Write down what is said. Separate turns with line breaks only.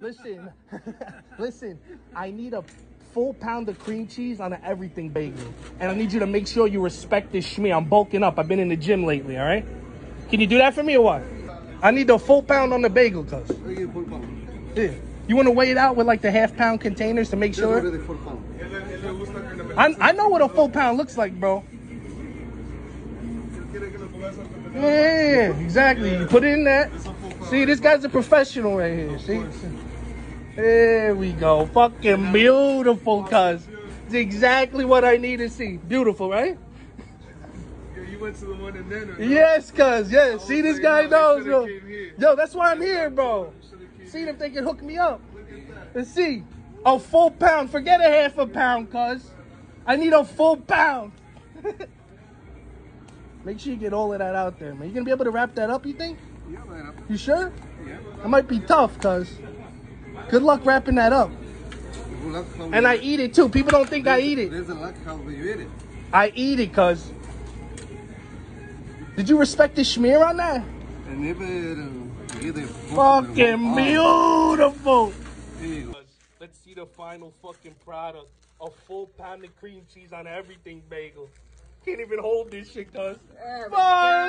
Listen, listen. I need a full pound of cream cheese on an everything bagel, and I need you to make sure you respect this schmear. I'm bulking up. I've been in the gym lately. All right? Can you do that for me or what? I need the full pound on the bagel, cuz.
Oye, full pound.
Yeah. You want to weigh it out with like the half pound containers to make sure?
already full pound.
I, I know what a full pound looks like, bro. Yeah, exactly. You put it in that. See, this guy's a professional right here. See? There we go. Fucking beautiful, cuz. It's exactly what I need to see. Beautiful, right?
Yo, you went to the one in there.
Yes, cuz. Yes. See, this guy knows, bro.
shoulda came here.
Yo, that's why I'm here, bro. See if they can hook me up. Let's see. A full pound. Forget a half a pound, cuz. I need a full pound. Make sure you get all of that out there, man. You gonna be able to wrap that up, you think?
Yeah, man.
You sure?
Yeah.
That might be tough, cuz. Good luck wrapping that up.
Good luck
And I eat it too. People don't think I eat it.
There's a luck how you eat it.
I eat it, cuz. Did you respect the schmear on that?
And never uh, get
Fucking beautiful.
There.
Let's see the final fucking product. A full pound of cream cheese on everything bagel. Can't even hold this shit, cuz. Fucking